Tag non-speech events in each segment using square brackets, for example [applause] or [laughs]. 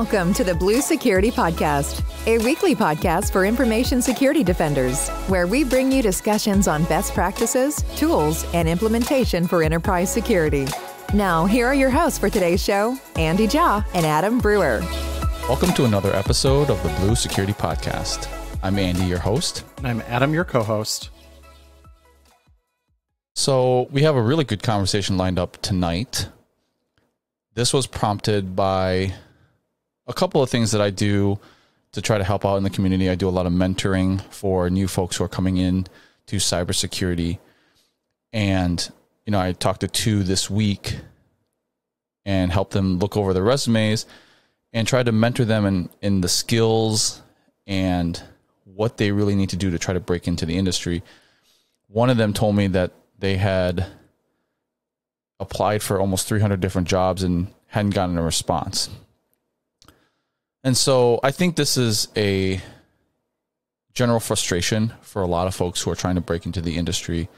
Welcome to the Blue Security Podcast, a weekly podcast for information security defenders, where we bring you discussions on best practices, tools, and implementation for enterprise security. Now, here are your hosts for today's show Andy Jaw and Adam Brewer. Welcome to another episode of the Blue Security Podcast. I'm Andy, your host. And I'm Adam, your co host. So, we have a really good conversation lined up tonight. This was prompted by a couple of things that I do to try to help out in the community. I do a lot of mentoring for new folks who are coming in to cybersecurity. And, you know, I talked to two this week and help them look over their resumes and try to mentor them in, in the skills and what they really need to do to try to break into the industry. One of them told me that they had applied for almost 300 different jobs and hadn't gotten a response. And so I think this is a general frustration for a lot of folks who are trying to break into the industry.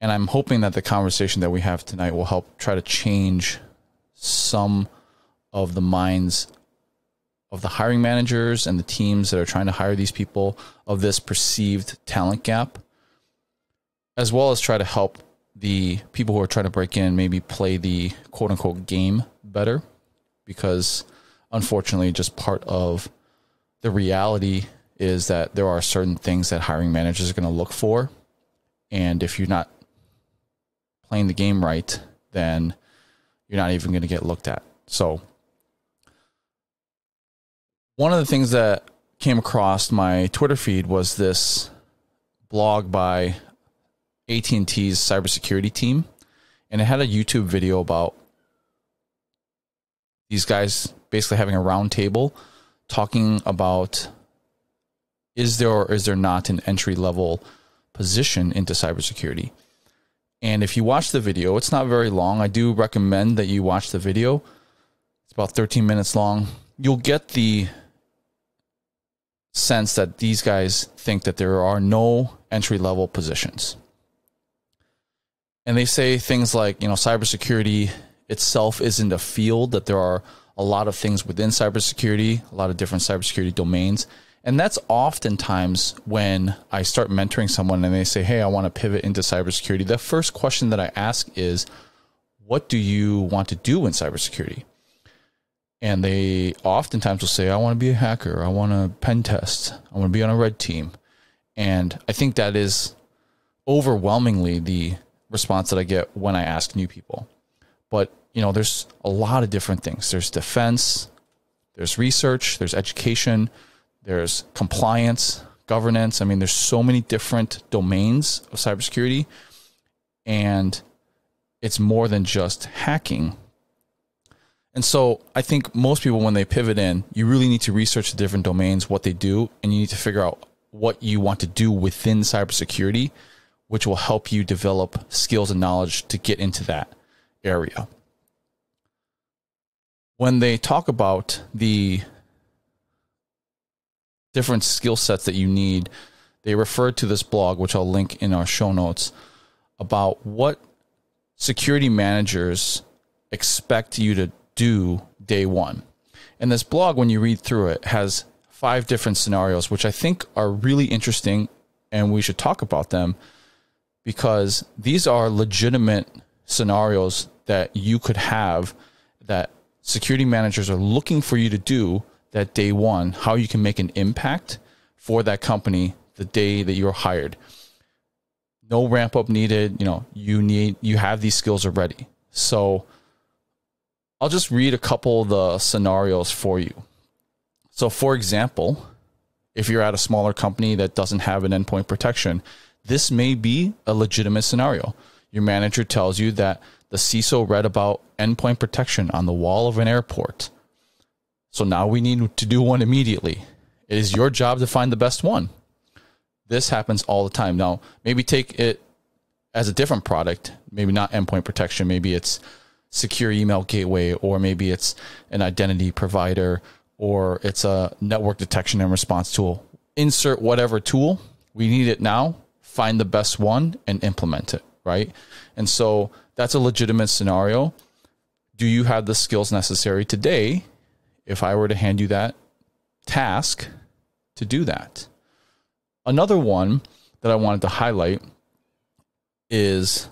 And I'm hoping that the conversation that we have tonight will help try to change some of the minds of the hiring managers and the teams that are trying to hire these people of this perceived talent gap, as well as try to help the people who are trying to break in maybe play the quote unquote game better because unfortunately just part of the reality is that there are certain things that hiring managers are going to look for. And if you're not playing the game right then you're not even going to get looked at. So one of the things that came across my twitter feed was this blog by AT&T's cybersecurity team. And it had a YouTube video about these guys basically having a roundtable talking about is there or is there not an entry level position into cybersecurity. And if you watch the video, it's not very long. I do recommend that you watch the video. It's about 13 minutes long. You'll get the sense that these guys think that there are no entry level positions. And they say things like, you know, cybersecurity itself isn't a field, that there are a lot of things within cybersecurity, a lot of different cybersecurity domains. And that's oftentimes when I start mentoring someone and they say, Hey, I want to pivot into cybersecurity. The first question that I ask is, What do you want to do in cybersecurity? And they oftentimes will say, I want to be a hacker. I want to pen test. I want to be on a red team. And I think that is overwhelmingly the response that I get when I ask new people. But you know, there's a lot of different things. There's defense, there's research, there's education, there's compliance, governance. I mean, there's so many different domains of cybersecurity, and it's more than just hacking. And so I think most people, when they pivot in, you really need to research the different domains, what they do, and you need to figure out what you want to do within cybersecurity, which will help you develop skills and knowledge to get into that area when they talk about the different skill sets that you need, they refer to this blog, which I'll link in our show notes, about what security managers expect you to do day one. And this blog, when you read through it, has five different scenarios, which I think are really interesting and we should talk about them because these are legitimate scenarios that you could have that security managers are looking for you to do that day one, how you can make an impact for that company the day that you're hired. No ramp up needed. You know, you need, you have these skills already. So I'll just read a couple of the scenarios for you. So, for example, if you're at a smaller company that doesn't have an endpoint protection, this may be a legitimate scenario. Your manager tells you that the CISO read about endpoint protection on the wall of an airport. So now we need to do one immediately. It is your job to find the best one. This happens all the time. Now, maybe take it as a different product, maybe not endpoint protection, maybe it's secure email gateway, or maybe it's an identity provider, or it's a network detection and response tool. Insert whatever tool. We need it now. Find the best one and implement it, right? And so that's a legitimate scenario. Do you have the skills necessary today if I were to hand you that task to do that. Another one that I wanted to highlight is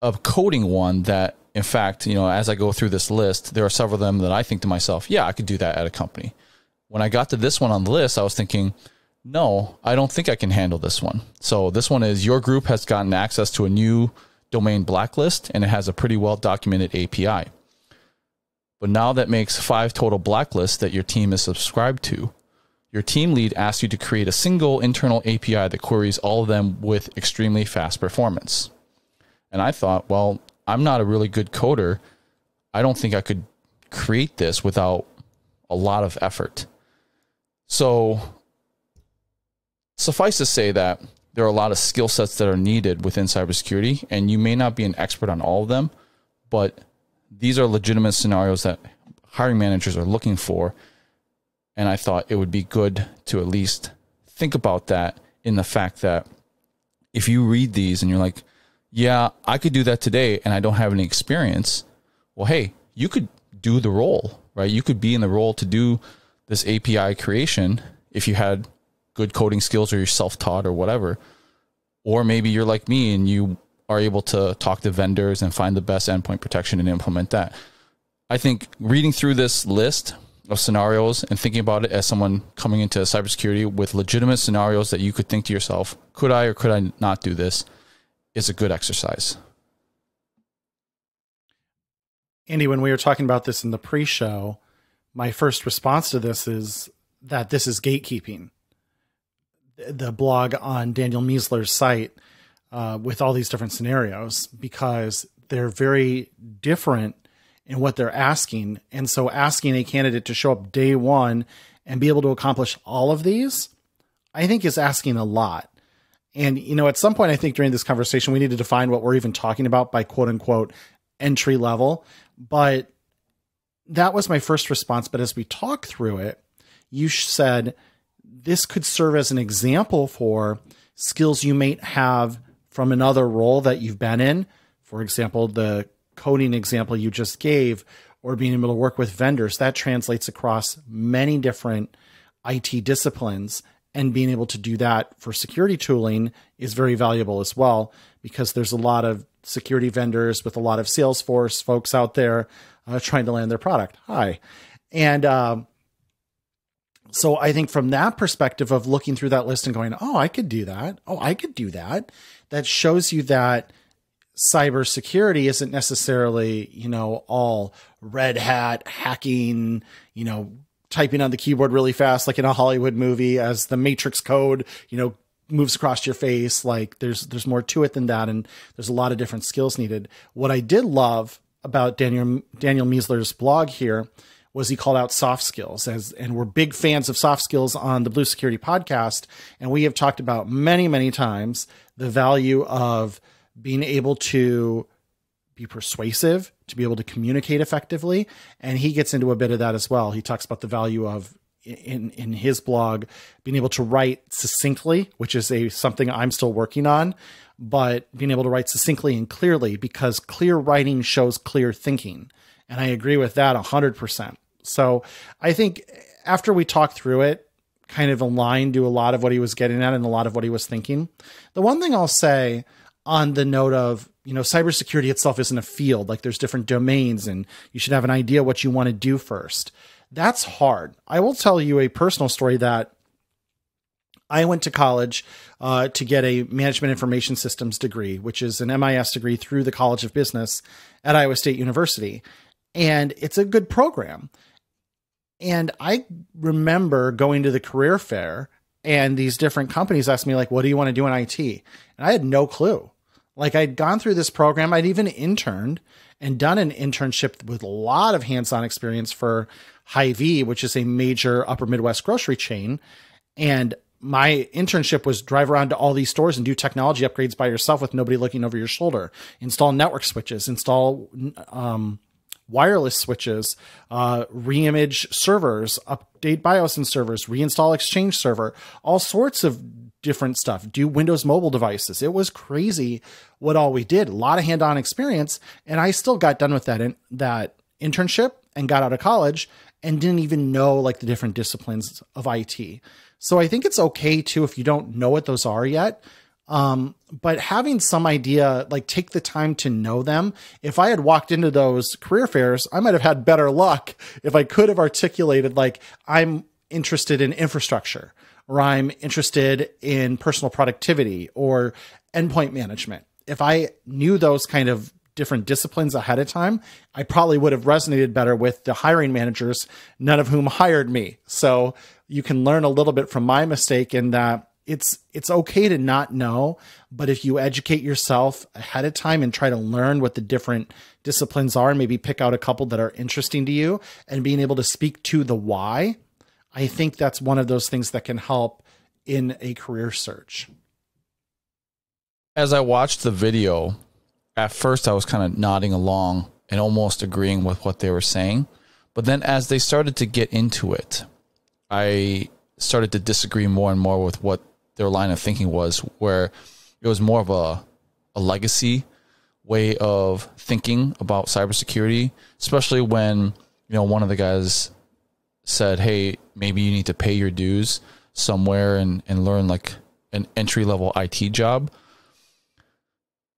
a coding one that in fact, you know, as I go through this list, there are several of them that I think to myself, yeah, I could do that at a company. When I got to this one on the list, I was thinking, no, I don't think I can handle this one. So this one is your group has gotten access to a new domain blacklist and it has a pretty well documented API. But now that makes five total blacklists that your team is subscribed to. Your team lead asks you to create a single internal API that queries all of them with extremely fast performance. And I thought, well, I'm not a really good coder. I don't think I could create this without a lot of effort. So, suffice to say that there are a lot of skill sets that are needed within cybersecurity, and you may not be an expert on all of them, but these are legitimate scenarios that hiring managers are looking for. And I thought it would be good to at least think about that in the fact that if you read these and you're like, yeah, I could do that today and I don't have any experience. Well, hey, you could do the role, right? You could be in the role to do this API creation if you had good coding skills or you're self taught or whatever. Or maybe you're like me and you are able to talk to vendors and find the best endpoint protection and implement that. I think reading through this list of scenarios and thinking about it as someone coming into cybersecurity with legitimate scenarios that you could think to yourself, could I or could I not do this? is a good exercise. Andy, when we were talking about this in the pre show, my first response to this is that this is gatekeeping. The blog on Daniel Miessler's site uh, with all these different scenarios because they're very different in what they're asking. And so asking a candidate to show up day one and be able to accomplish all of these, I think is asking a lot. And, you know, at some point, I think during this conversation, we need to define what we're even talking about by quote unquote entry level. But that was my first response. But as we talk through it, you said this could serve as an example for skills you may have from another role that you've been in. For example, the coding example you just gave, or being able to work with vendors, that translates across many different IT disciplines and being able to do that for security tooling is very valuable as well because there's a lot of security vendors with a lot of Salesforce folks out there uh, trying to land their product. Hi. And um, so I think from that perspective of looking through that list and going, oh, I could do that. Oh, I could do that. That shows you that cybersecurity isn't necessarily, you know, all red hat hacking, you know, typing on the keyboard really fast, like in a Hollywood movie, as the Matrix code, you know, moves across your face. Like there's there's more to it than that, and there's a lot of different skills needed. What I did love about Daniel Daniel Miessler's blog here was he called out soft skills as and we're big fans of soft skills on the Blue Security podcast, and we have talked about many many times the value of being able to be persuasive, to be able to communicate effectively. And he gets into a bit of that as well. He talks about the value of in in his blog being able to write succinctly, which is a something I'm still working on, but being able to write succinctly and clearly because clear writing shows clear thinking. And I agree with that 100%. So I think after we talk through it, kind of aligned to a lot of what he was getting at and a lot of what he was thinking. The one thing I'll say on the note of you know cybersecurity itself isn't a field. Like there's different domains and you should have an idea what you want to do first. That's hard. I will tell you a personal story that i went to college uh, to get a management information systems degree which is an mis degree through the college of business at iowa state university. And it's a good program and i remember going to the career fair and these different companies asked me like what do you want to do in it and i had no clue like I'd gone through this program, I'd even interned and done an internship with a lot of hands-on experience for Hy-Vee, which is a major upper Midwest grocery chain. And my internship was drive around to all these stores and do technology upgrades by yourself with nobody looking over your shoulder. Install network switches, install um, wireless switches, uh, reimage servers, update BIOS and servers, reinstall Exchange Server, all sorts of different stuff, do Windows mobile devices. It was crazy what all we did. A lot of hand-on experience, and I still got done with that in, that internship and got out of college and didn't even know like the different disciplines of IT. So I think it's okay too if you don't know what those are yet. Um, but having some idea, like take the time to know them. If I had walked into those career fairs, I might have had better luck if I could have articulated, like, I'm interested in infrastructure or I'm interested in personal productivity or endpoint management. If I knew those kind of different disciplines ahead of time, I probably would have resonated better with the hiring managers, none of whom hired me. So you can learn a little bit from my mistake in that it's it's okay to not know, but if you educate yourself ahead of time and try to learn what the different disciplines are, and maybe pick out a couple that are interesting to you and being able to speak to the why, I think that's one of those things that can help in a career search. As I watched the video, at first I was kind of nodding along and almost agreeing with what they were saying. But then as they started to get into it, I started to disagree more and more with what their line of thinking was, where it was more of a, a legacy way of thinking about cybersecurity, especially when, you know, one of the guys said, Hey, maybe you need to pay your dues somewhere and, and learn like an entry level IT job.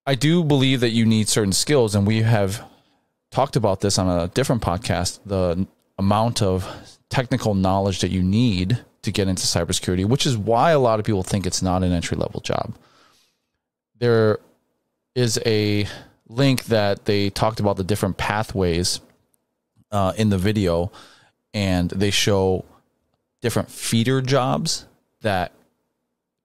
I do believe that you need certain skills, and we have talked about this on a different podcast the amount of technical knowledge that you need to get into cybersecurity, which is why a lot of people think it's not an entry level job. There is a link that they talked about the different pathways uh, in the video, and they show different feeder jobs that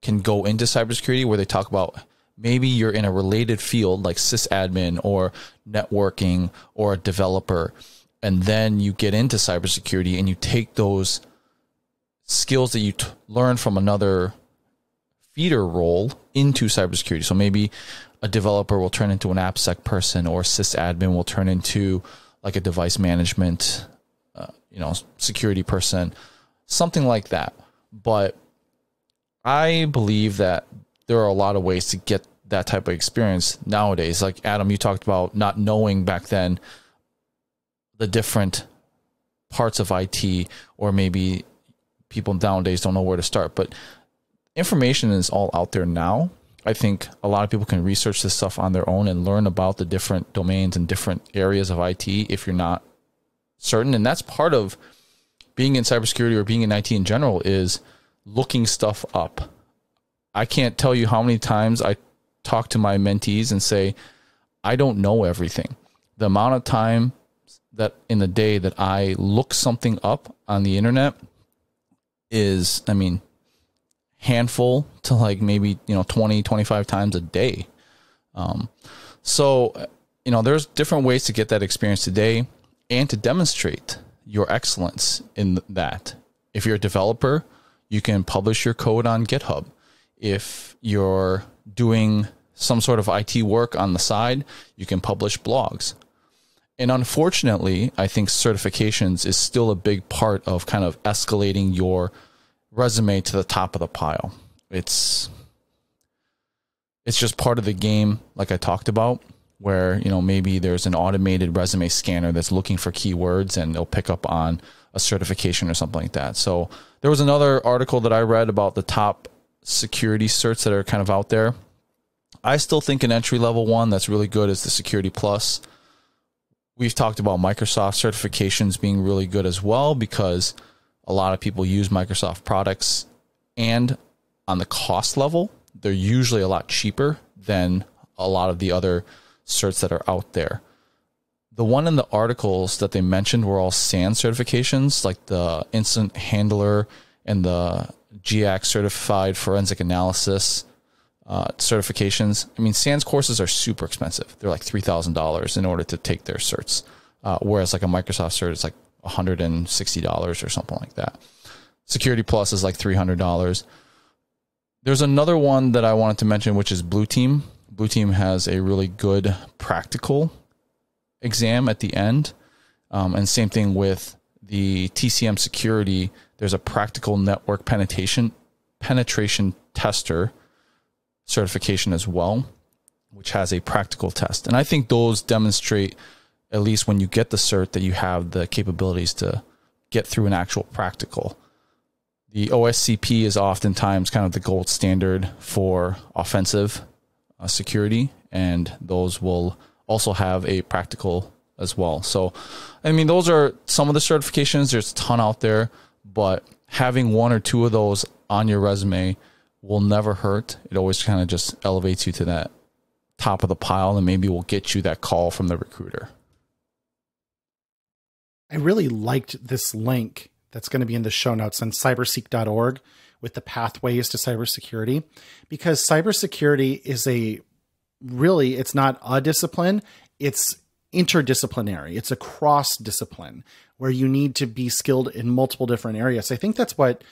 can go into cybersecurity where they talk about maybe you're in a related field like sysadmin or networking or a developer and then you get into cybersecurity and you take those skills that you t- learn from another feeder role into cybersecurity. So maybe a developer will turn into an AppSec person, or sysadmin will turn into like a device management, uh, you know, security person, something like that. But I believe that there are a lot of ways to get that type of experience nowadays. Like Adam, you talked about not knowing back then the different parts of IT, or maybe people nowadays don't know where to start. But information is all out there now. I think a lot of people can research this stuff on their own and learn about the different domains and different areas of IT if you're not certain. And that's part of being in cybersecurity or being in IT in general is looking stuff up. I can't tell you how many times I talk to my mentees and say, I don't know everything. The amount of time that in the day that I look something up on the internet is, I mean, handful to like maybe, you know, 20, 25 times a day. Um, so, you know, there's different ways to get that experience today and to demonstrate your excellence in that. If you're a developer, you can publish your code on GitHub. If you're doing some sort of IT work on the side, you can publish blogs. And unfortunately, I think certifications is still a big part of kind of escalating your resume to the top of the pile. It's it's just part of the game like I talked about where, you know, maybe there's an automated resume scanner that's looking for keywords and they'll pick up on a certification or something like that. So, there was another article that I read about the top security certs that are kind of out there. I still think an entry level one that's really good is the Security Plus We've talked about Microsoft certifications being really good as well because a lot of people use Microsoft products and on the cost level, they're usually a lot cheaper than a lot of the other certs that are out there. The one in the articles that they mentioned were all SANS certifications, like the Incident Handler and the GIAC certified forensic analysis uh, certifications. I mean, SANS courses are super expensive. They're like three thousand dollars in order to take their certs, uh, whereas like a Microsoft cert is like one hundred and sixty dollars or something like that. Security Plus is like three hundred dollars. There's another one that I wanted to mention, which is Blue Team. Blue Team has a really good practical exam at the end, um, and same thing with the TCM Security. There's a practical network penetration penetration tester certification as well, which has a practical test. And I think those demonstrate at least when you get the cert, that you have the capabilities to get through an actual practical. The OSCP is oftentimes kind of the gold standard for offensive uh, security, and those will also have a practical as well. So, I mean, those are some of the certifications. There's a ton out there, but having one or two of those on your resume will never hurt. It always kind of just elevates you to that top of the pile and maybe will get you that call from the recruiter. I really liked this link that's going to be in the show notes on cyberseek.org with the pathways to cybersecurity because cybersecurity is a really it's not a discipline, it's interdisciplinary. It's a cross discipline where you need to be skilled in multiple different areas. I think that's what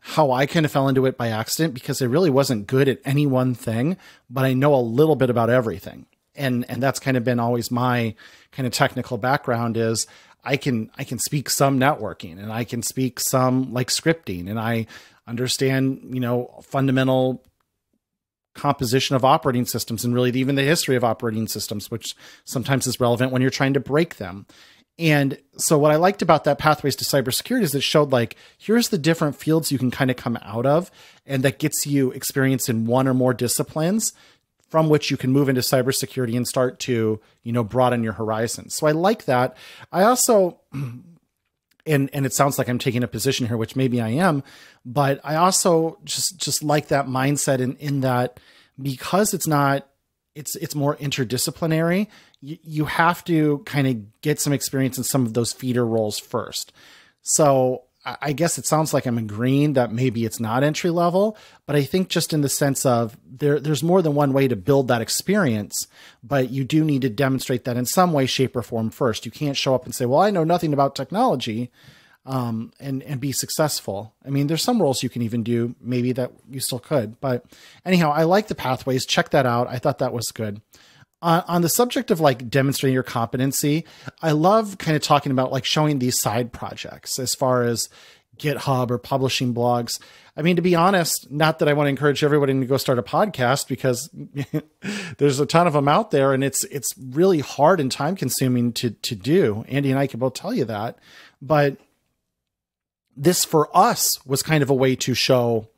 how I kind of fell into it by accident because I really wasn't good at any one thing, but I know a little bit about everything. And and that's kind of been always my kind of technical background is I can I can speak some networking and I can speak some like scripting and I understand, you know, fundamental composition of operating systems and really even the history of operating systems, which sometimes is relevant when you're trying to break them. And so what I liked about that pathways to cybersecurity is it showed like here's the different fields you can kind of come out of and that gets you experience in one or more disciplines from which you can move into cybersecurity and start to, you know, broaden your horizons. So I like that. I also [clears throat] and and it sounds like I'm taking a position here, which maybe I am, but I also just just like that mindset in in that because it's not it's it's more interdisciplinary you, you have to kind of get some experience in some of those feeder roles first. So I guess it sounds like I'm agreeing that maybe it's not entry level, but I think just in the sense of there, there's more than one way to build that experience, but you do need to demonstrate that in some way, shape, or form first. You can't show up and say, "Well, I know nothing about technology," um, and and be successful. I mean, there's some roles you can even do maybe that you still could, but anyhow, I like the pathways. Check that out. I thought that was good on, on the subject of like demonstrating your competency, I love kind of talking about like showing these side projects as far as GitHub or publishing blogs. I mean, to be honest, not that I want to encourage everybody to go start a podcast because [laughs] there's a ton of them out there and it's it's really hard and time consuming to to do. Andy and I can both tell you that. But this for us was kind of a way to show,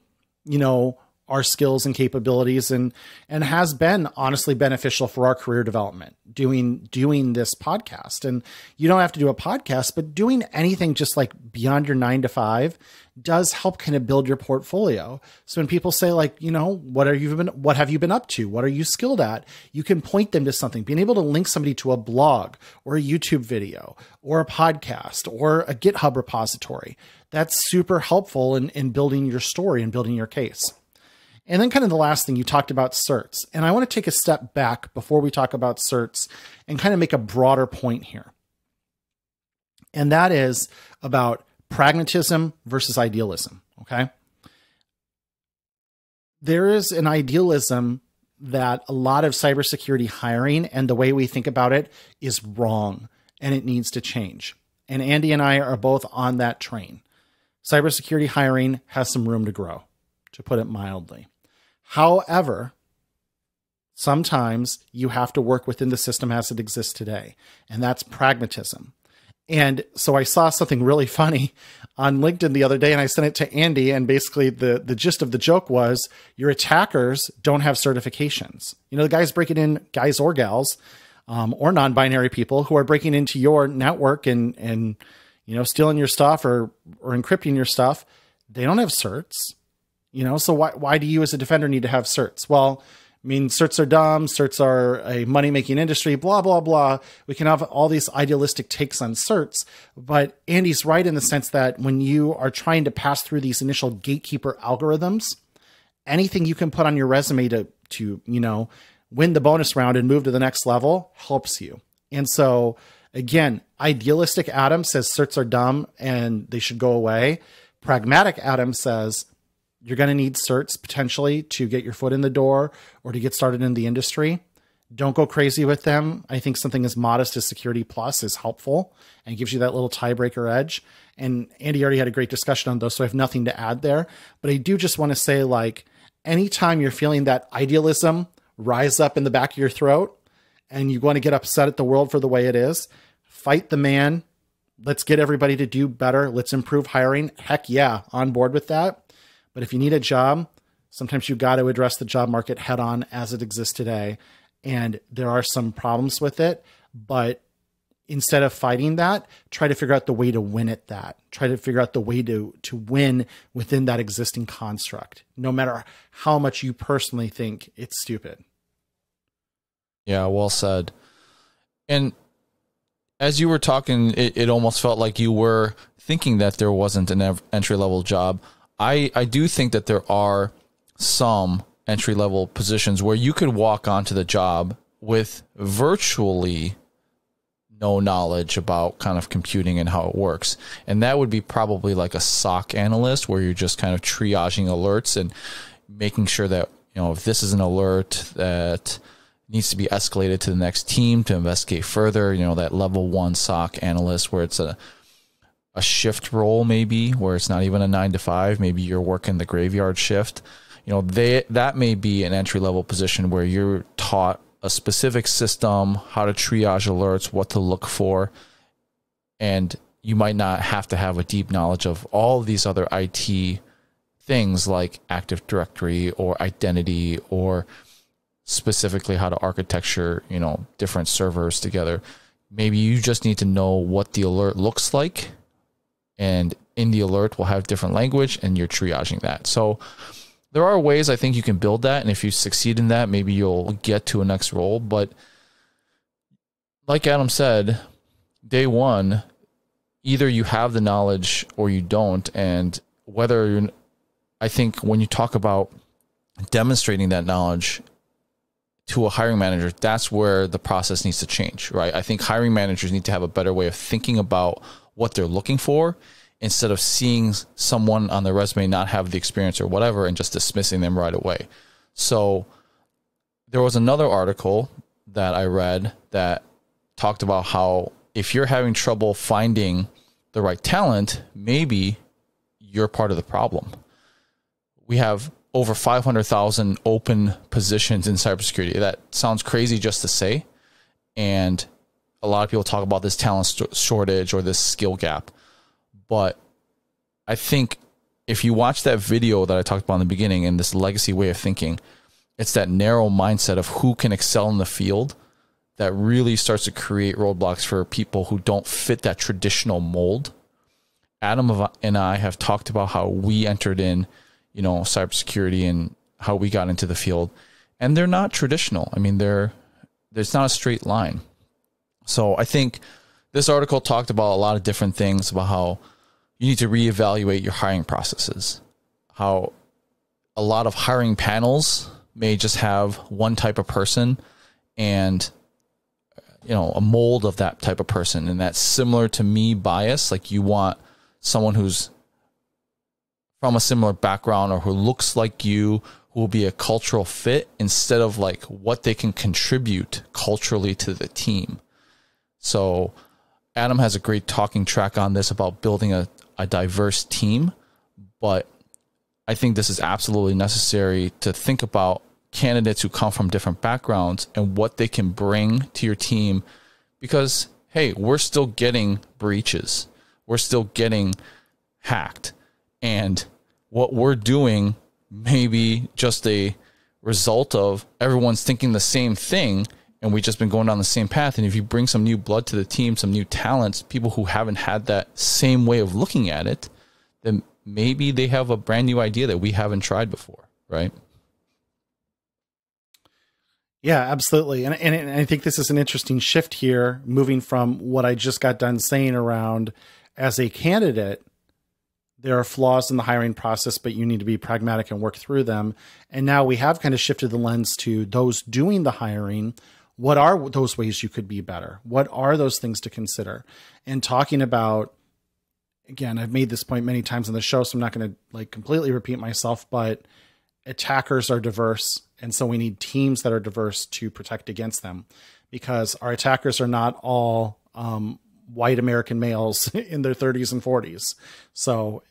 you know, our skills and capabilities and and has been honestly beneficial for our career development doing doing this podcast. And you don't have to do a podcast but doing anything just like beyond your 9 to 5 does help kind of build your portfolio. So when people say like you know what are you been what have you been up to? What are you skilled at? You can point them to something. Being able to link somebody to a blog or a YouTube video or a podcast or a GitHub repository that's super helpful in, in building your story and building your case and then, kind of the last thing you talked about certs. And I want to take a step back before we talk about certs and kind of make a broader point here. And that is about pragmatism versus idealism. Okay. There is an idealism that a lot of cybersecurity hiring and the way we think about it is wrong and it needs to change. And Andy and I are both on that train. Cybersecurity hiring has some room to grow, to put it mildly. However, sometimes you have to work within the system as it exists today, and that's pragmatism. And so I saw something really [laughs] funny on LinkedIn the other day, and I sent it to Andy. And basically, the the gist of the joke was your attackers don't have certifications. You know, the guys breaking in, guys or gals, um, or non-binary people who are breaking into your network and and you know stealing your stuff or or encrypting your stuff. They don't have certs. You know, so why why do you as a defender need to have certs? Well, I mean, certs are dumb. Certs are a money making industry. Blah blah blah. We can have all these idealistic takes on certs, but Andy's right in the sense that when you are trying to pass through these initial gatekeeper algorithms, anything you can put on your resume to to you know win the bonus round and move to the next level helps you. And so again, idealistic Adam says certs are dumb and they should go away. Pragmatic Adam says you're going to need certs potentially to get your foot in the door or to get started in the industry. Don't go crazy with them. I think something as modest as Security Plus is helpful and gives you that little tiebreaker edge. And Andy already had a great discussion on those, so I have nothing to add there. But I do just want to say, like, anytime you're feeling that idealism rise up in the back of your throat, and you want to get upset at the world for the way it is, fight the man. Let's get everybody to do better. Let's improve hiring. Heck yeah, on board with that. But if you need a job, sometimes you got to address the job market head on as it exists today. And there are some problems with it, but instead of fighting that, try to figure out the way to win at that. Try to figure out the way to to win within that existing construct, no matter how much you personally think it's stupid. Yeah, well said. And as you were talking, it, it almost felt like you were thinking that there wasn't an entry level job. I, I do think that there are some entry level positions where you could walk onto the job with virtually no knowledge about kind of computing and how it works. And that would be probably like a SOC analyst where you're just kind of triaging alerts and making sure that, you know, if this is an alert that needs to be escalated to the next team to investigate further, you know, that level one SOC analyst where it's a a shift role maybe where it's not even a 9 to 5, maybe you're working the graveyard shift. You know, they that may be an entry level position where you're taught a specific system, how to triage alerts, what to look for, and you might not have to have a deep knowledge of all of these other IT things like Active Directory or identity or specifically how to architecture, you know, different servers together. Maybe you just need to know what the alert looks like and in the alert will have different language and you're triaging that. So there are ways I think you can build that, and if you succeed in that, maybe you'll get to a next role. But like Adam said, day one, either you have the knowledge or you don't, and whether I think when you talk about demonstrating that knowledge to a hiring manager, that's where the process needs to change, right? I think hiring managers need to have a better way of thinking about what they're looking for instead of seeing someone on their resume not have the experience or whatever and just dismissing them right away. So there was another article that I read that talked about how if you're having trouble finding the right talent, maybe you're part of the problem. We have over 500,000 open positions in cybersecurity. That sounds crazy just to say. And a lot of people talk about this talent shortage or this skill gap. But I think if you watch that video that I talked about in the beginning and this legacy way of thinking, it's that narrow mindset of who can excel in the field that really starts to create roadblocks for people who don't fit that traditional mold. Adam and I have talked about how we entered in, you know, cybersecurity and how we got into the field, and they're not traditional. I mean, they're there's not a straight line. So I think this article talked about a lot of different things about how you need to reevaluate your hiring processes. How a lot of hiring panels may just have one type of person and you know a mold of that type of person and that's similar to me bias like you want someone who's from a similar background or who looks like you who will be a cultural fit instead of like what they can contribute culturally to the team so adam has a great talking track on this about building a, a diverse team, but I think this is absolutely necessary to think about candidates who come from different backgrounds and what they can bring to your team because hey, we're still getting breaches. We're still getting hacked. And what we're doing may be just a result of everyone's thinking the same thing and we've just been going down the same path. And if you bring some new blood to the team, some new talents, people who haven't had that same way of looking at it, then maybe they have a brand new idea that we haven't tried before, right? Yeah, absolutely. And, and, and I think this is an interesting shift here, moving from what I just got done saying around as a candidate, there are flaws in the hiring process, but you need to be pragmatic and work through them. And now we have kind of shifted the lens to those doing the hiring what are those ways you could be better? What are those things to consider? And talking about, again, I've made this point many times on the show, so I'm not going to like completely repeat myself, but attackers are diverse. And so we need teams that are diverse to protect against them because our attackers are not all um, white American males [laughs] in their 30s and 40s. So,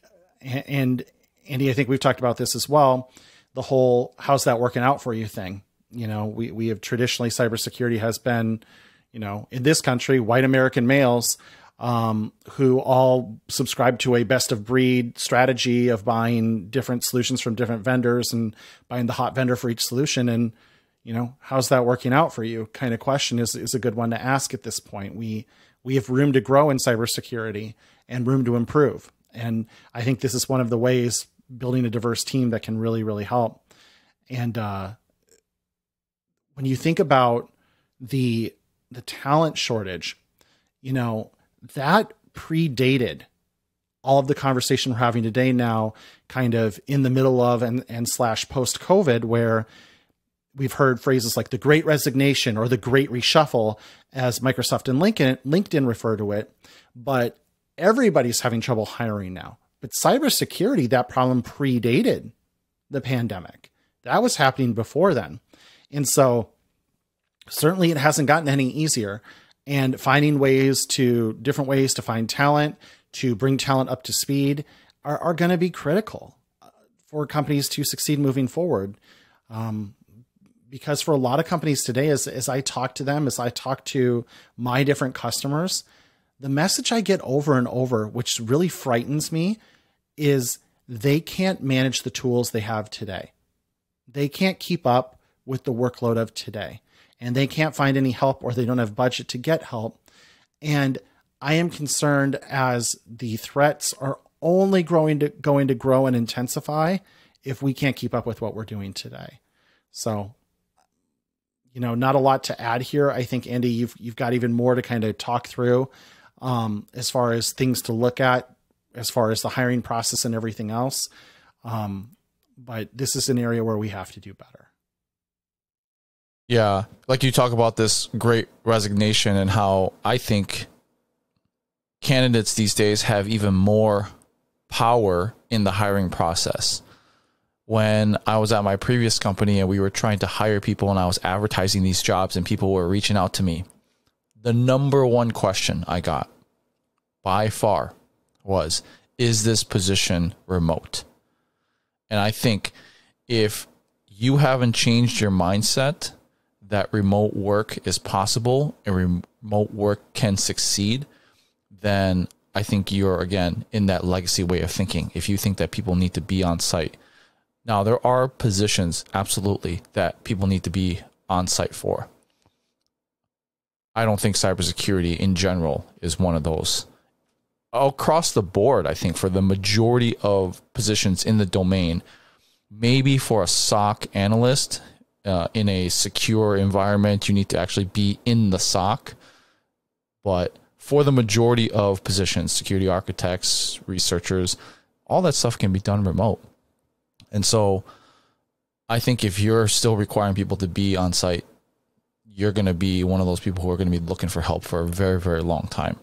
and Andy, I think we've talked about this as well. The whole how's that working out for you thing You know, we, we have traditionally cybersecurity has been, you know, in this country, white American males um, who all subscribe to a best of breed strategy of buying different solutions from different vendors and buying the hot vendor for each solution. And, you know, how's that working out for you? Kind of question is, is a good one to ask at this point. We, we have room to grow in cybersecurity and room to improve. And I think this is one of the ways building a diverse team that can really, really help. And uh, when you think about the the talent shortage, you know, that predated all of the conversation we're having today now, kind of in the middle of and, and slash post COVID, where we've heard phrases like the great resignation or the great reshuffle, as Microsoft and Lincoln, LinkedIn refer to it. But everybody's having trouble hiring now. But cybersecurity, that problem predated the pandemic. That was happening before then. And so certainly it hasn't gotten any easier and finding ways to different ways to find talent, to bring talent up to speed are, are going to be critical uh, for companies to succeed moving forward. Um, because for a lot of companies today, as, as I talk to them, as I talk to my different customers, the message I get over and over, which really frightens me, is they can't manage the tools they have today. They can't keep up with the workload of today and they can't find any help or they don't have budget to get help. And I am concerned as the threats are only growing to going to grow and intensify if we can't keep up with what we're doing today. So, you know, not a lot to add here. I think Andy, you've you've got even more to kind of talk through um, as far as things to look at, as far as the hiring process and everything else. Um, but this is an area where we have to do better. Yeah, like you talk about this great resignation and how I think candidates these days have even more power in the hiring process. When I was at my previous company and we were trying to hire people and I was advertising these jobs and people were reaching out to me, the number one question I got by far was Is this position remote? And I think if you haven't changed your mindset that remote work is possible and remote work can succeed, then I think you're again in that legacy way of thinking. If you think that people need to be on site. Now, there are positions absolutely that people need to be on site for. I don't think cybersecurity in general is one of those. Across the board, I think for the majority of positions in the domain, maybe for a SOC analyst, uh, in a secure environment. You need to actually be in the SOC. But for the majority of positions, security architects, researchers, all that stuff can be done remote. And so I think if you're still requiring people to be on site, you're going to be one of those people who are going to be looking for help for a very, very long time.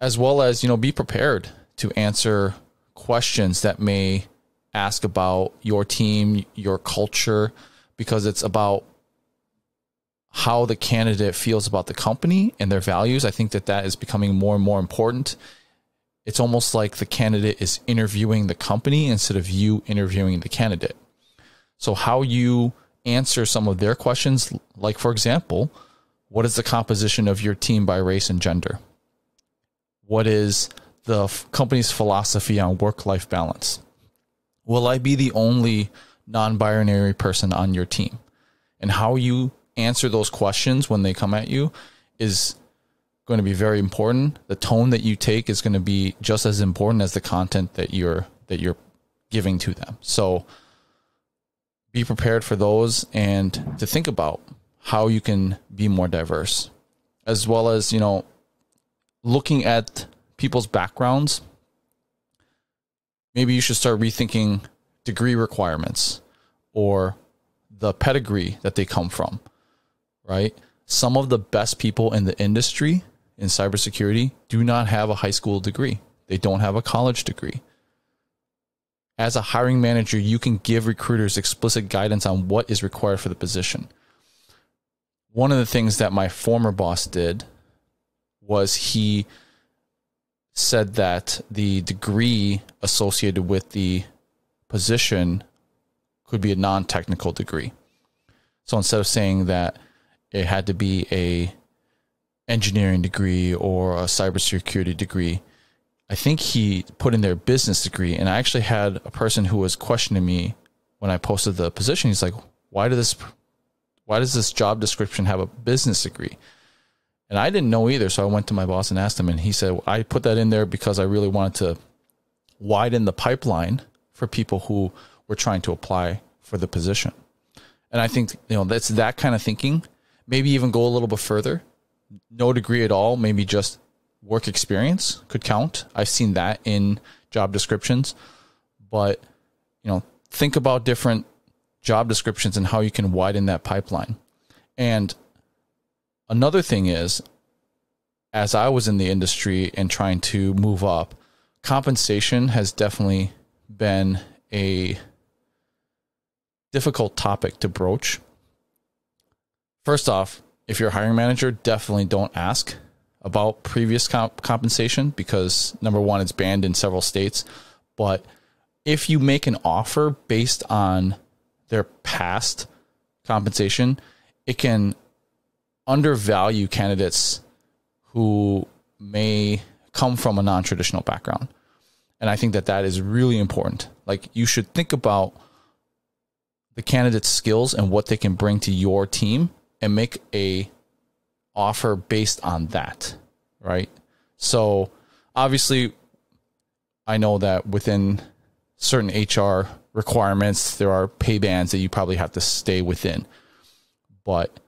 As well as, you know, be prepared to answer questions that may ask about your team, your culture, because it's about how the candidate feels about the company and their values. I think that that is becoming more and more important. It's almost like the candidate is interviewing the company instead of you interviewing the candidate. So, how you answer some of their questions, like, for example, what is the composition of your team by race and gender? What is the company's philosophy on work life balance? Will I be the only non binary person on your team. And how you answer those questions when they come at you is going to be very important. The tone that you take is going to be just as important as the content that you're that you're giving to them. So be prepared for those and to think about how you can be more diverse as well as, you know, looking at people's backgrounds. Maybe you should start rethinking degree requirements or the pedigree that they come from, right? Some of the best people in the industry in cybersecurity do not have a high school degree, they don't have a college degree. As a hiring manager, you can give recruiters explicit guidance on what is required for the position. One of the things that my former boss did was he said that the degree associated with the position could be a non technical degree. So instead of saying that it had to be a engineering degree or a cybersecurity degree, I think he put in their business degree. And I actually had a person who was questioning me when I posted the position. He's like, "Why does this? Why does this job description have a business degree?" And I didn't know either. So I went to my boss and asked him, and he said, I put that in there because I really wanted to widen the pipeline for people who were trying to apply for the position. And I think, you know, that's that kind of thinking. Maybe even go a little bit further. No degree at all, maybe just work experience could count. I've seen that in job descriptions. But, you know, think about different job descriptions and how you can widen that pipeline. And Another thing is, as I was in the industry and trying to move up, compensation has definitely been a difficult topic to broach. First off, if you're a hiring manager, definitely don't ask about previous comp- compensation because number one, it's banned in several states. But if you make an offer based on their past compensation, it can undervalue candidates who may come from a non-traditional background. And I think that that is really important. Like you should think about the candidate's skills and what they can bring to your team and make a offer based on that, right? So obviously I know that within certain HR requirements there are pay bands that you probably have to stay within. But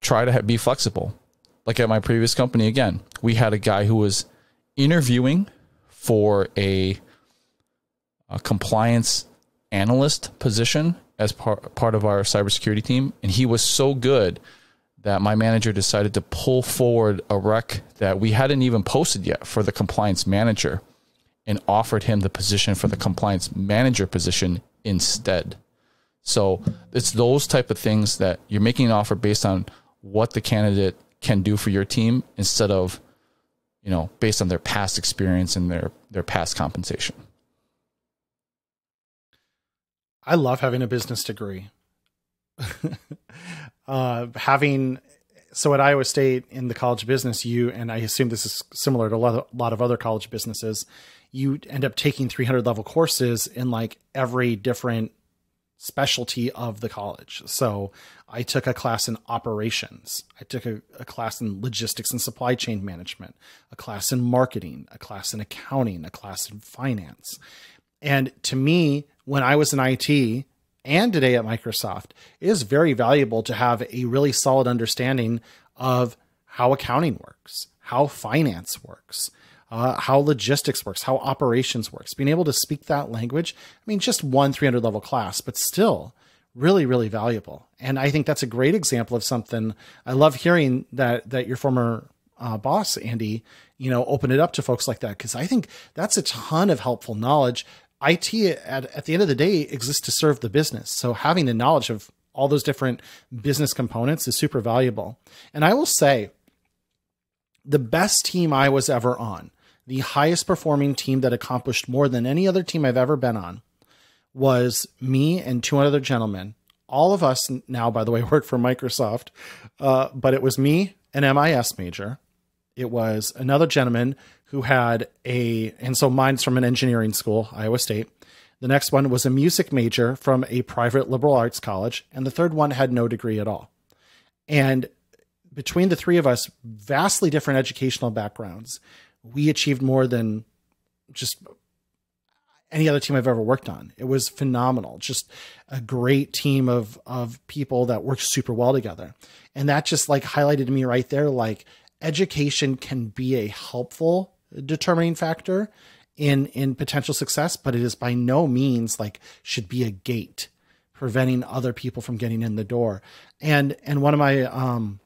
try to be flexible. Like at my previous company, again, we had a guy who was interviewing for a, a compliance analyst position as part part of our cybersecurity team, and he was so good that my manager decided to pull forward a rec that we hadn't even posted yet for the compliance manager, and offered him the position for the compliance manager position instead. So it's those type of things that you're making an offer based on what the candidate can do for your team instead of you know based on their past experience and their their past compensation i love having a business degree [laughs] uh, having so at iowa state in the college of business you and i assume this is similar to a lot of, a lot of other college businesses you end up taking 300 level courses in like every different specialty of the college. So I took a class in operations. I took a, a, class in logistics and supply chain management, a class in marketing, a class in accounting, a class in finance. And to me, when I was in IT and today at Microsoft, is very valuable to have a really solid understanding of how accounting works, how finance works, uh, how logistics works, how operations works, being able to speak that language. I mean, just one 300 level class, but still really, really valuable. And I think that's a great example of something. I love hearing that that your former uh, boss, Andy, you know, open it up to folks like that because I think that's a ton of helpful knowledge. IT at, at the end of the day exists to serve the business. So having the knowledge of all those different business components is super valuable. And I will say, the best team I was ever on the highest performing team that accomplished more than any other team I've ever been on was me and two other gentlemen. All of us now, by the way, [laughs] work for Microsoft, uh, but it was me, an MIS major. It was another gentleman who had a, and so mine's from an engineering school, Iowa State. The next one was a music major from a private liberal arts college. And the third one had no degree at all. And between the three of us, vastly different educational backgrounds, we achieved more than just any other team I've ever worked on. It was phenomenal. Just a great team of of people that worked super well together. And that just like highlighted to me right there like education can be a helpful determining factor in in potential success, but it is by no means like should be a gate preventing other people from getting in the door. And and one of my um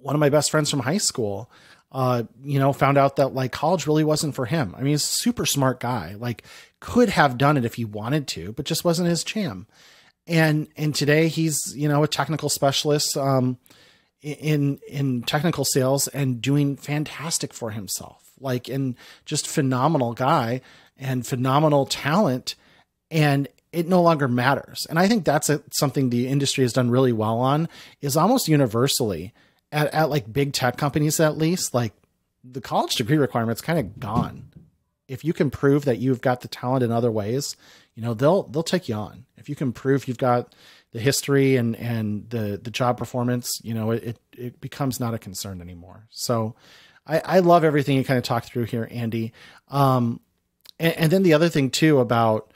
one of my best friends from high school uh, you know, found out that like college really wasn't for him. I mean, he's a super smart guy, like could have done it if he wanted to, but just wasn't his jam. And and today he's you know a technical specialist um, in in technical sales and doing fantastic for himself, like and just phenomenal guy and phenomenal talent. And it no longer matters. And I think that's a, something the industry has done really well on is almost universally at, at like big tech companies, at least like the college degree requirement's kind of gone. If you can prove that you've got the talent in other ways, you know, they'll, they'll take you on. If you can prove you've got the history and, and the, the job performance, you know, it, it becomes not a concern anymore. So I, I love everything you kind of talked through here, Andy. Um, and, and then the other thing too about,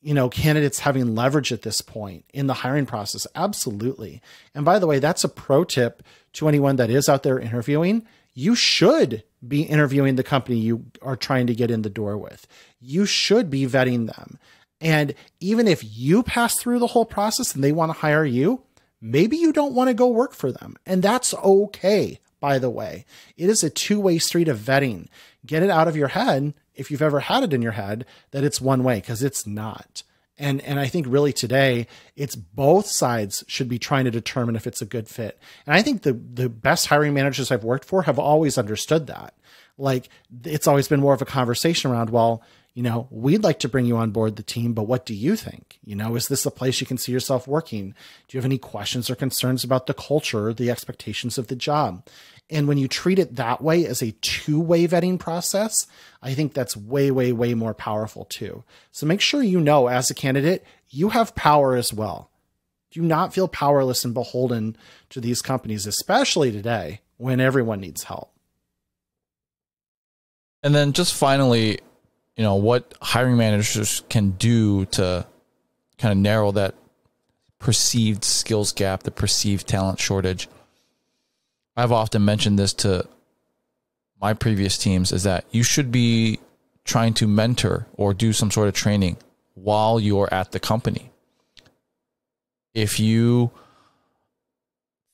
you know, candidates having leverage at this point in the hiring process. Absolutely. And by the way, that's a pro tip to anyone that is out there interviewing. You should be interviewing the company you are trying to get in the door with. You should be vetting them. And even if you pass through the whole process and they want to hire you, maybe you don't want to go work for them. And that's okay, by the way. It is a two way street of vetting. Get it out of your head if you've ever had it in your head that it's one way because it's not. And and I think really today it's both sides should be trying to determine if it's a good fit. And I think the the best hiring managers I've worked for have always understood that. Like it's always been more of a conversation around, well, you know, we'd like to bring you on board the team, but what do you think? You know, is this a place you can see yourself working? Do you have any questions or concerns about the culture, the expectations of the job? And when you treat it that way as a two way vetting process, I think that's way, way, way more powerful too. So make sure you know as a candidate, you have power as well. Do not feel powerless and beholden to these companies, especially today when everyone needs help. And then just finally, you know, what hiring managers can do to kind of narrow that perceived skills gap, the perceived talent shortage. I've often mentioned this to my previous teams is that you should be trying to mentor or do some sort of training while you're at the company. If you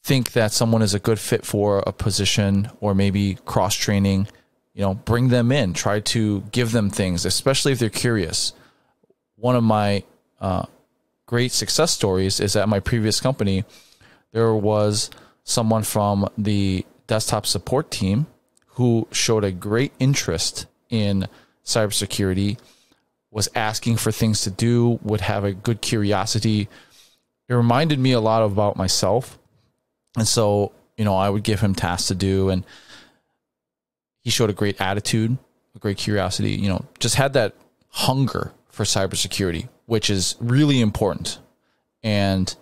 think that someone is a good fit for a position or maybe cross training, you know, bring them in, try to give them things, especially if they're curious. One of my uh, great success stories is at my previous company, there was someone from the desktop support team who showed a great interest in cybersecurity, was asking for things to do, would have a good curiosity. It reminded me a lot about myself. And so, you know, I would give him tasks to do and he showed a great attitude, a great curiosity, you know, just had that hunger for cybersecurity, which is really important. And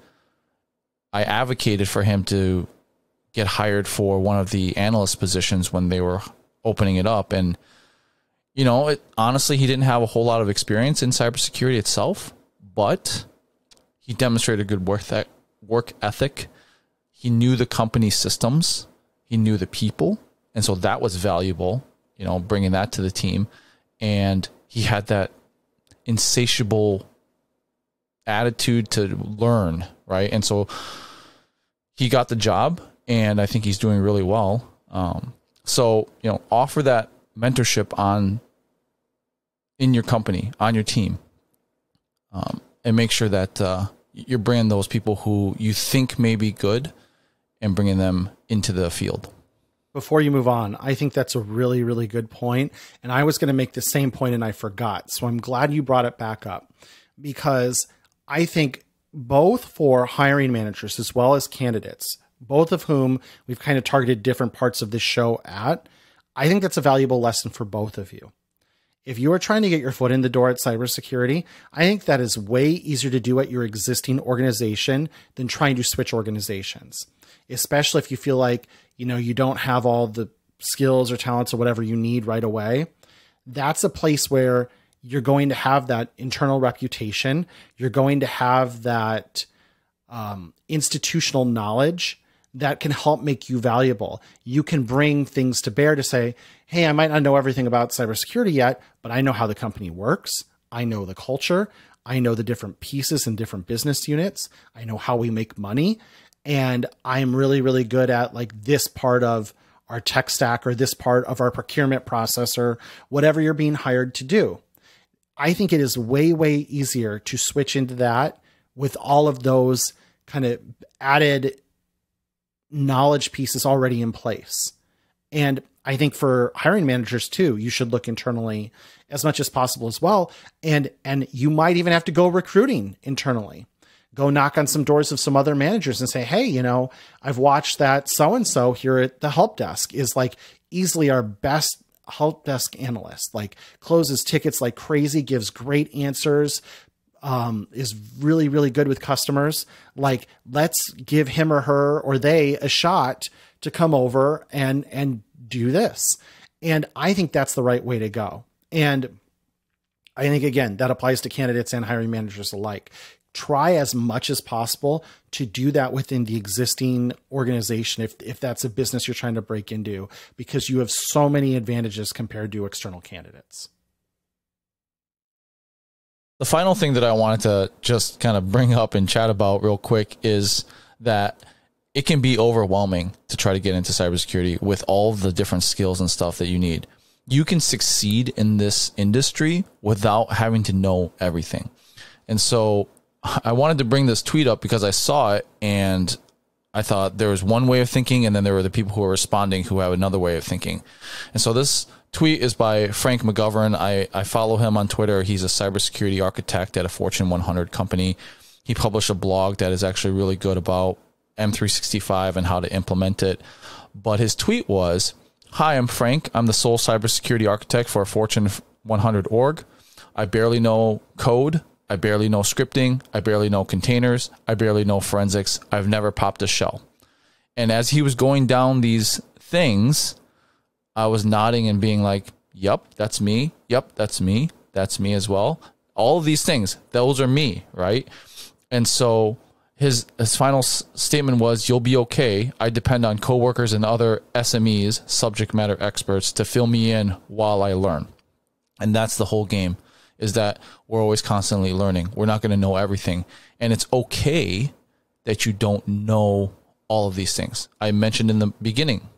I advocated for him to get hired for one of the analyst positions when they were opening it up. And, you know, it, honestly, he didn't have a whole lot of experience in cybersecurity itself, but he demonstrated good work, work ethic. He knew the company systems, he knew the people. And so that was valuable, you know, bringing that to the team. And he had that insatiable attitude to learn, right? And so he got the job, and I think he's doing really well. Um, so you know, offer that mentorship on in your company, on your team, um, and make sure that uh, you're bringing those people who you think may be good and bringing them into the field. Before you move on, I think that's a really, really good point. And I was going to make the same point and I forgot. So I'm glad you brought it back up because I think both for hiring managers as well as candidates, both of whom we've kind of targeted different parts of this show at, I think that's a valuable lesson for both of you. If you are trying to get your foot in the door at cybersecurity, I think that is way easier to do at your existing organization than trying to switch organizations. Especially if you feel like, you know, you don't have all the skills or talents or whatever you need right away. That's a place where you're going to have that internal reputation. You're going to have that um, institutional knowledge that can help make you valuable. You can bring things to bear to say, hey, I might not know everything about cybersecurity yet, but I know how the company works. I know the culture. I know the different pieces and different business units. I know how we make money. And I'm really, really good at like this part of our tech stack or this part of our procurement process or whatever you're being hired to do. I think it is way, way easier to switch into that with all of those kind of added knowledge piece is already in place. And I think for hiring managers too, you should look internally as much as possible as well. And and you might even have to go recruiting internally. Go knock on some doors of some other managers and say, "Hey, you know, I've watched that so and so here at the help desk is like easily our best help desk analyst. Like closes tickets like crazy, gives great answers, um, is really really good with customers. Like let's give him or her or they a shot to come over and and do this. And I think that's the right way to go. And I think again that applies to candidates and hiring managers alike. Try as much as possible to do that within the existing organization if if that's a business you're trying to break into because you have so many advantages compared to external candidates. The final thing that I wanted to just kind of bring up and chat about real quick is that it can be overwhelming to try to get into cybersecurity with all the different skills and stuff that you need. You can succeed in this industry without having to know everything. And so I wanted to bring this tweet up because I saw it and I thought there was one way of thinking, and then there were the people who were responding who have another way of thinking. And so this tweet is by Frank McGovern. I, I follow him on Twitter. He's a cybersecurity architect at a Fortune 100 company. He published a blog that is actually really good about M365 and how to implement it. But his tweet was Hi, I'm Frank. I'm the sole cybersecurity architect for a Fortune 100 org. I barely know code. I barely know scripting. I barely know containers. I barely know forensics. I've never popped a shell. And as he was going down these things, I was nodding and being like, Yep, that's me. Yep, that's me. That's me as well. All of these things, those are me, right? And so his his final s- statement was, "You'll be okay. I depend on coworkers and other SMEs, subject matter experts, to fill me in while I learn." And that's the whole game. Is that we're always constantly learning. We're not going to know everything, and it's okay that you don't know all of these things. I mentioned in the beginning,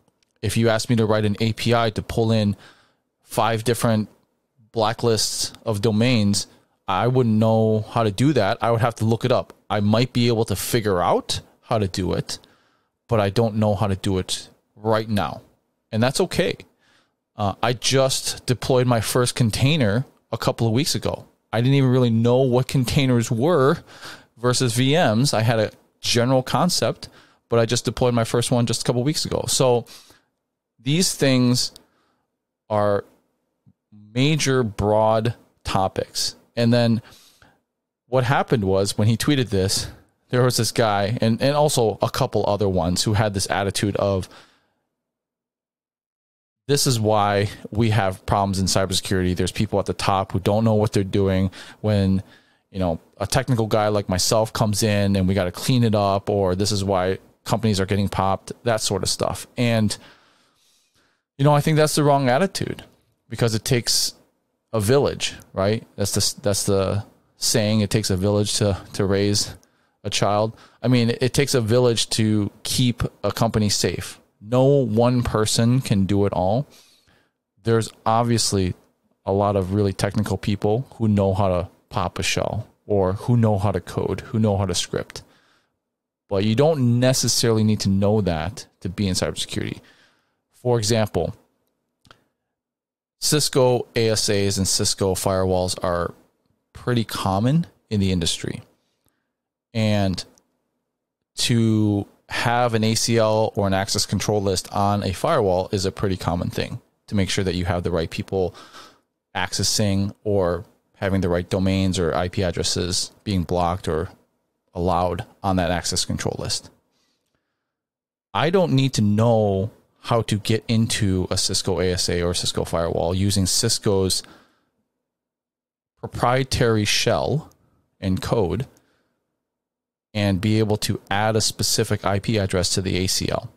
if you asked me to write an API to pull in five different blacklists of domains, I wouldn't know how to do that. I would have to look it up. I might be able to figure out how to do it, but I don't know how to do it right now. And that's okay. Uh, I just deployed my first container a couple of weeks ago. I didn't even really know what containers were versus VMs. I had a general concept, but I just deployed my first one just a couple of weeks ago. So these things are major, broad topics. And then what happened was when he tweeted this, there was this guy and, and also a couple other ones who had this attitude of this is why we have problems in cybersecurity. There's people at the top who don't know what they're doing when you know a technical guy like myself comes in and we got to clean it up or this is why companies are getting popped that sort of stuff and you know i think that's the wrong attitude because it takes a village right that's the that's the saying it takes a village to to raise a child. I mean, it takes a village to keep a company safe. No one person can do it all. There's obviously a lot of really technical people who know how to pop a shell or who know how to code, who know how to script. But you don't necessarily need to know that to be in cybersecurity. For example, Cisco ASAs and Cisco firewalls are pretty common in the industry. And to have an ACL or an access control list on a firewall is a pretty common thing to make sure that you have the right people accessing or having the right domains or IP addresses being blocked or allowed on that access control list. I don't need to know how to get into a Cisco ASA or Cisco firewall using Cisco's proprietary shell and code and be able to add a specific IP address to the ACL.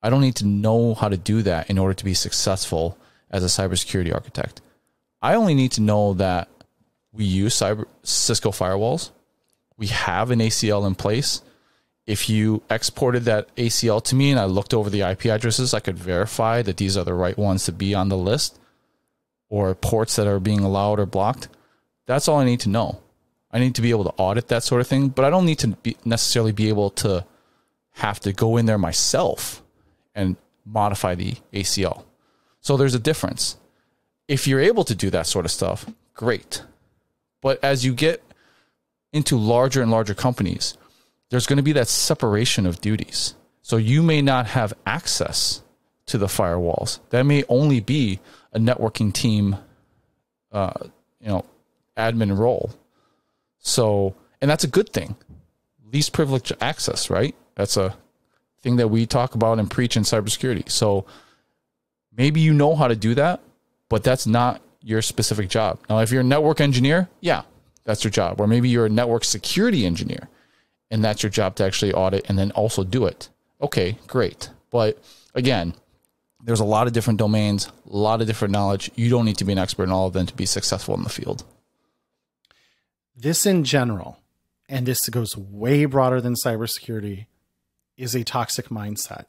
I don't need to know how to do that in order to be successful as a cybersecurity architect. I only need to know that we use cyber Cisco firewalls. We have an ACL in place. If you exported that ACL to me and I looked over the IP addresses, I could verify that these are the right ones to be on the list or ports that are being allowed or blocked. That's all I need to know. I need to be able to audit that sort of thing, but I don't need to be necessarily be able to have to go in there myself and modify the ACL. So there's a difference. If you're able to do that sort of stuff, great. But as you get into larger and larger companies, there's going to be that separation of duties. So you may not have access to the firewalls. That may only be a networking team, uh, you know, admin role. So, and that's a good thing. Least privileged access, right? That's a thing that we talk about and preach in cybersecurity. So maybe you know how to do that, but that's not your specific job. Now, if you're a network engineer, yeah, that's your job. Or maybe you're a network security engineer and that's your job to actually audit and then also do it. Okay, great. But again, there's a lot of different domains, a lot of different knowledge. You don't need to be an expert in all of them to be successful in the field. This in general, and this goes way broader than cybersecurity, is a toxic mindset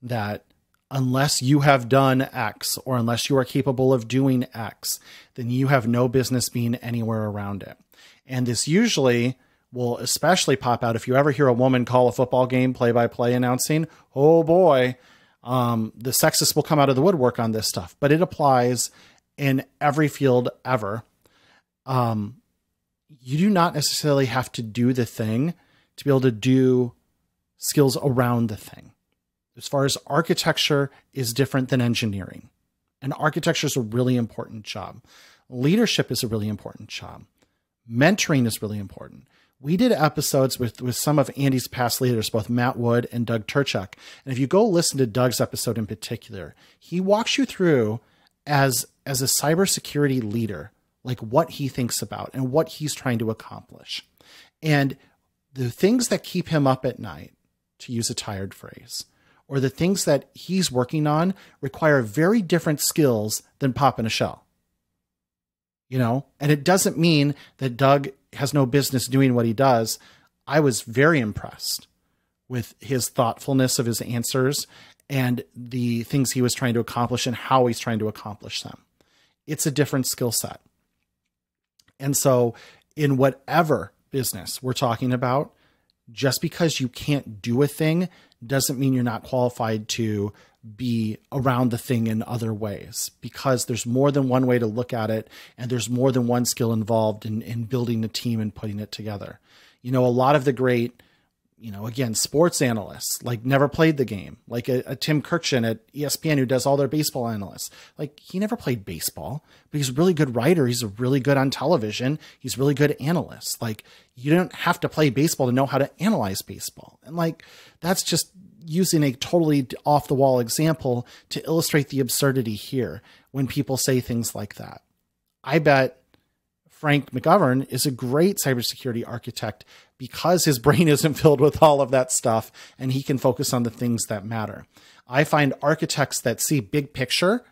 that unless you have done X or unless you are capable of doing X, then you have no business being anywhere around it. And this usually will especially pop out if you ever hear a woman call a football game play by play announcing, oh boy, um, the sexist will come out of the woodwork on this stuff. But it applies in every field ever. Um, you do not necessarily have to do the thing to be able to do skills around the thing. As far as architecture is different than engineering. And architecture is a really important job. Leadership is a really important job. Mentoring is really important. We did episodes with, with some of Andy's past leaders, both Matt Wood and Doug Turchuk. And if you go listen to Doug's episode in particular, he walks you through as, as a cybersecurity leader, like what he thinks about and what he's trying to accomplish. And the things that keep him up at night, to use a tired phrase, or the things that he's working on require very different skills than popping a shell. You know, and it doesn't mean that Doug has no business doing what he does. I was very impressed with his thoughtfulness of his answers and the things he was trying to accomplish and how he's trying to accomplish them. It's a different skill set. And so, in whatever business we're talking about, just because you can't do a thing doesn't mean you're not qualified to be around the thing in other ways because there's more than one way to look at it and there's more than one skill involved in, in building a team and putting it together. You know, a lot of the great you know, again, sports analysts, like never played the game, like a, a, Tim Kurkjian at ESPN who does all their baseball analysts. Like he never played baseball, but he's a really good writer. He's a really good on television. He's really good analyst. Like you don't have to play baseball to know how to analyze baseball. And like, that's just using a totally off the wall example to illustrate the absurdity here when people say things like that. I bet Frank McGovern is a great cybersecurity architect because his brain [laughs] isn't filled with all of that stuff and he can focus on the things that matter. I find architects that see big picture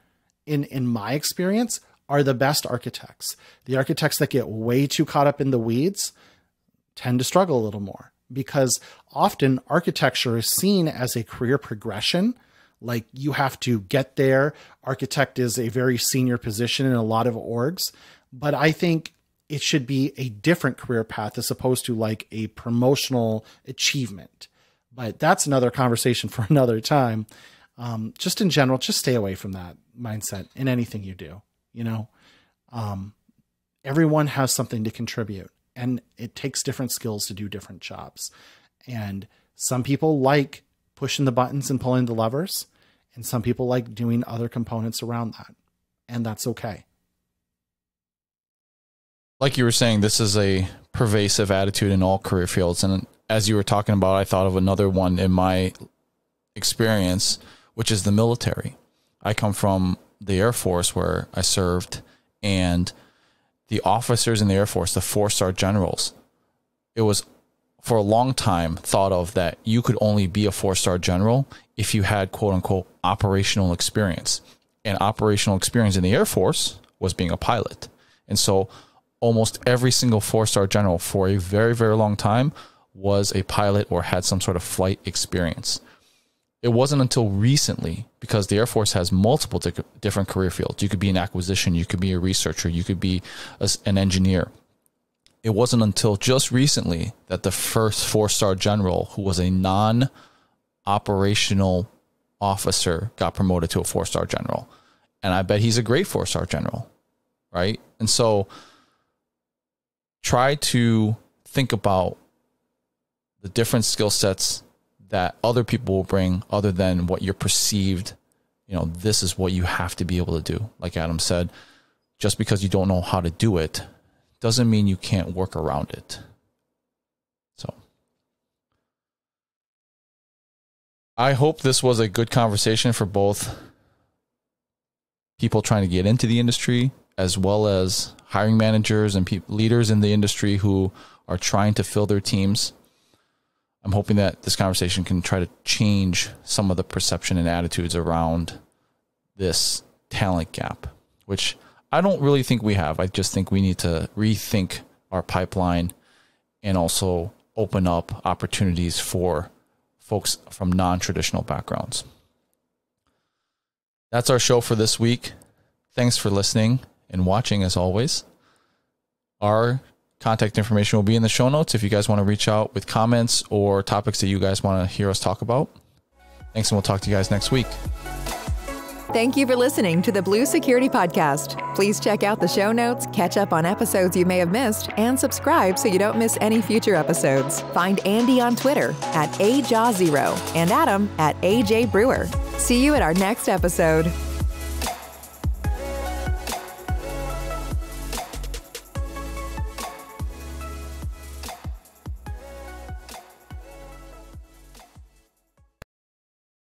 in in my experience are the best architects. The architects that get way too caught up in the weeds tend to struggle a little more because often architecture is seen as a career progression like you have to get there. Architect is a very senior position in a lot of orgs, but I think it should be a different career path as opposed to like a promotional achievement. But that's another conversation [laughs] for another time. Um, just in general, just stay away from that mindset in anything you do. You know, um, everyone has something to contribute, and it takes different skills to do different jobs. And some people like pushing the buttons and pulling the levers, and some people like doing other components around that, and that's okay like you were saying, this is a pervasive attitude in all career fields. And as you were talking about, I thought of another one in my experience, which is the military. I come from the Air Force where I served, and the officers in the Air Force, the four star generals, it was for a long time thought of that you could only be a four star general if you had quote unquote operational experience. And operational experience in the Air Force was being a pilot. And so almost every single four star general for a very, very long time was a pilot or had some sort of flight experience. It wasn't until recently, because the Air Force has multiple different career fields. You could be an acquisition, you could be a researcher, you could be a, an engineer. It wasn't until just recently that the first four star general, who was a non operational officer got promoted to a four star general. And I bet he's a great four star general. Right. And so try to think about the different skill sets that other people will bring other than what you're perceived you know this is what you have to be able to do. Like adam said just because you don't know how to do it doesn't mean you can't work around it. So i hope this was a good conversation for both people trying to get into the industry as well as hiring managers and pe- leaders in the industry who are trying to fill their teams I'm hoping that this conversation can try to change some of the perception and attitudes around this talent gap, which I don't really think we have. I just think we need to rethink our pipeline and also open up opportunities for folks from non traditional backgrounds. That's our show for this week. Thanks for listening and watching as always. Our Contact information will be in the show notes if you guys want to reach out with comments or topics that you guys want to hear us talk about. Thanks, and we'll talk to you guys next week. Thank you for listening to the Blue Security Podcast. Please check out the show notes, catch up on episodes you may have missed, and subscribe so you don't miss any future episodes. Find Andy on Twitter at AJaw0 and Adam at AJ Brewer. See you at our next episode.